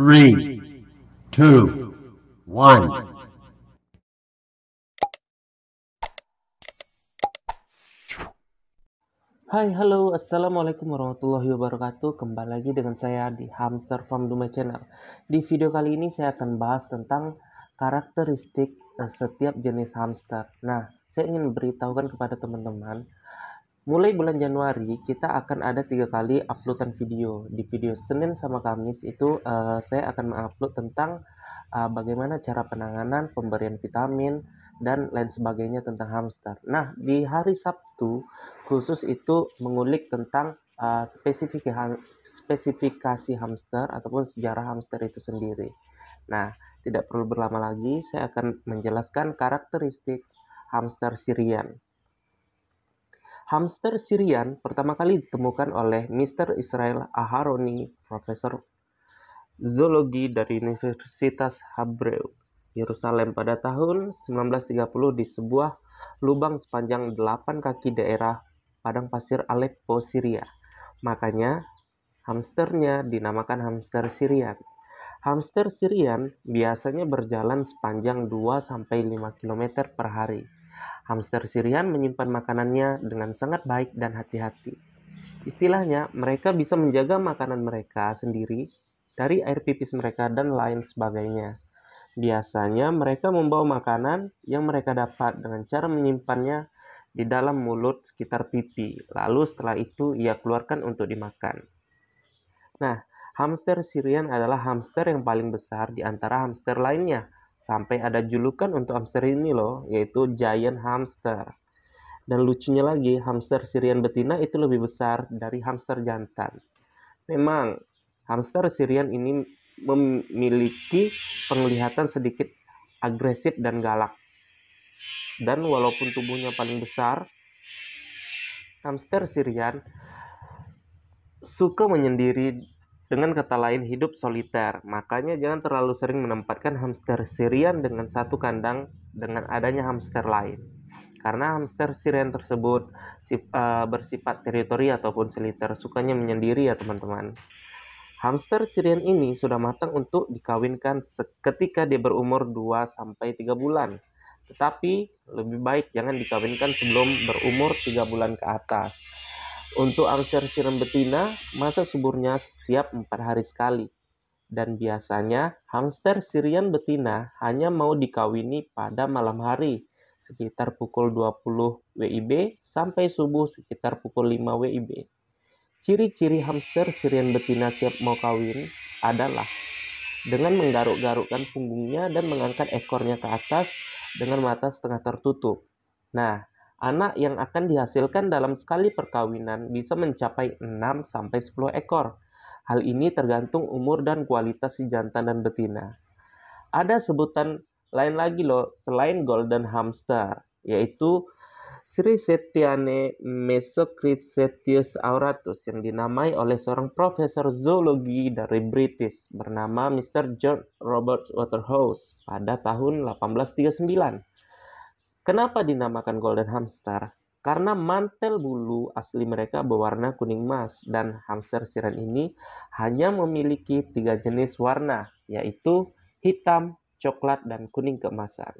three, two, one. Hai, halo, assalamualaikum warahmatullahi wabarakatuh. Kembali lagi dengan saya di Hamster Farm Dumai Channel. Di video kali ini saya akan bahas tentang karakteristik eh, setiap jenis hamster. Nah, saya ingin memberitahukan kepada teman-teman, mulai bulan Januari kita akan ada tiga kali uploadan video. Di video Senin sama Kamis itu uh, saya akan mengupload tentang uh, bagaimana cara penanganan, pemberian vitamin, dan lain sebagainya tentang hamster. Nah, di hari Sabtu khusus itu mengulik tentang uh, spesifikasi, hamster ataupun sejarah hamster itu sendiri. Nah, tidak perlu berlama lagi, saya akan menjelaskan karakteristik hamster Syrian. Hamster Syrian pertama kali ditemukan oleh Mr. Israel Aharoni, Profesor Zoologi dari Universitas Hebrew Yerusalem pada tahun 1930 di sebuah lubang sepanjang 8 kaki daerah padang pasir Aleppo, Syria. Makanya hamsternya dinamakan hamster Syrian. Hamster Syrian biasanya berjalan sepanjang 2-5 km per hari. Hamster Syrian menyimpan makanannya dengan sangat baik dan hati-hati. Istilahnya, mereka bisa menjaga makanan mereka sendiri dari air pipis mereka dan lain sebagainya. Biasanya mereka membawa makanan yang mereka dapat dengan cara menyimpannya di dalam mulut sekitar pipi. Lalu setelah itu ia keluarkan untuk dimakan. Nah, hamster Syrian adalah hamster yang paling besar di antara hamster lainnya. Sampai ada julukan untuk hamster ini loh, yaitu giant hamster. Dan lucunya lagi, hamster Syrian betina itu lebih besar dari hamster jantan. Memang, hamster Syrian ini memiliki penglihatan sedikit agresif dan galak. Dan walaupun tubuhnya paling besar, hamster Syrian suka menyendiri dengan kata lain hidup soliter. Makanya jangan terlalu sering menempatkan hamster Syrian dengan satu kandang dengan adanya hamster lain. Karena hamster Syrian tersebut uh, bersifat teritori ataupun soliter, sukanya menyendiri ya teman-teman. Hamster Syrian ini sudah matang untuk dikawinkan ketika dia berumur 2 3 bulan. Tetapi lebih baik jangan dikawinkan sebelum berumur 3 bulan ke atas. Untuk hamster Syrian betina, masa suburnya setiap 4 hari sekali. Dan biasanya hamster Syrian betina hanya mau dikawini pada malam hari sekitar pukul 20 WIB sampai subuh sekitar pukul 5 WIB. Ciri-ciri hamster Syrian betina siap mau kawin adalah dengan menggaruk-garukkan punggungnya dan mengangkat ekornya ke atas dengan mata setengah tertutup. Nah, anak yang akan dihasilkan dalam sekali perkawinan bisa mencapai 6 sampai 10 ekor. Hal ini tergantung umur dan kualitas si jantan dan betina. Ada sebutan lain lagi loh selain golden hamster, yaitu Sri Setiane Mesocritius auratus yang dinamai oleh seorang profesor zoologi dari British bernama Mr. John Robert Waterhouse pada tahun 1839. Kenapa dinamakan golden hamster? Karena mantel bulu asli mereka berwarna kuning emas dan hamster siren ini hanya memiliki tiga jenis warna, yaitu hitam, coklat, dan kuning keemasan.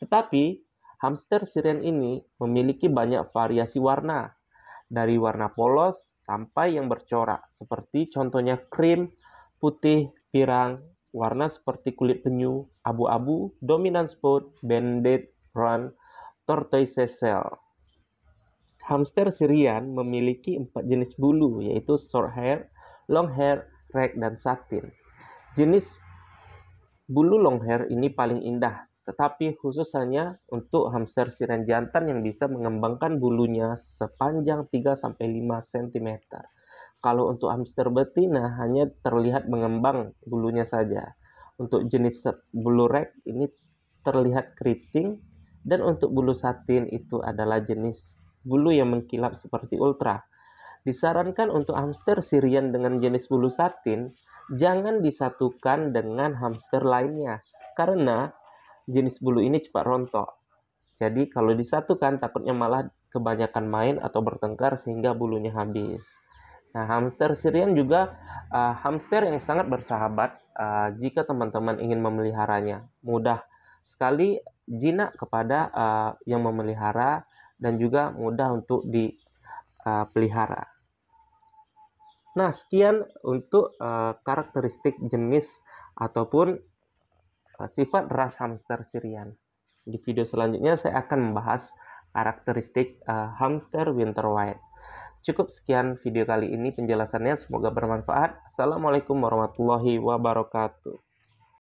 Tetapi Hamster Syrian ini memiliki banyak variasi warna, dari warna polos sampai yang bercorak, seperti contohnya krim, putih, pirang, warna seperti kulit penyu, abu-abu, dominan spot, banded, run, tortoise shell. Hamster Syrian memiliki empat jenis bulu, yaitu short hair, long hair, rag, dan satin. Jenis bulu long hair ini paling indah, tetapi khusus hanya untuk hamster siren jantan yang bisa mengembangkan bulunya sepanjang 3-5 cm. Kalau untuk hamster betina hanya terlihat mengembang bulunya saja. Untuk jenis bulu rek ini terlihat keriting dan untuk bulu satin itu adalah jenis bulu yang mengkilap seperti ultra. Disarankan untuk hamster Syrian dengan jenis bulu satin jangan disatukan dengan hamster lainnya karena jenis bulu ini cepat rontok. Jadi kalau disatukan takutnya malah kebanyakan main atau bertengkar sehingga bulunya habis. Nah, hamster Syrian juga uh, hamster yang sangat bersahabat uh, jika teman-teman ingin memeliharanya. Mudah sekali jinak kepada uh, yang memelihara dan juga mudah untuk dipelihara. Nah, sekian untuk uh, karakteristik jenis ataupun uh, sifat ras hamster Syrian. Di video selanjutnya saya akan membahas karakteristik uh, hamster winter white. Cukup sekian video kali ini penjelasannya, semoga bermanfaat. Assalamualaikum warahmatullahi wabarakatuh.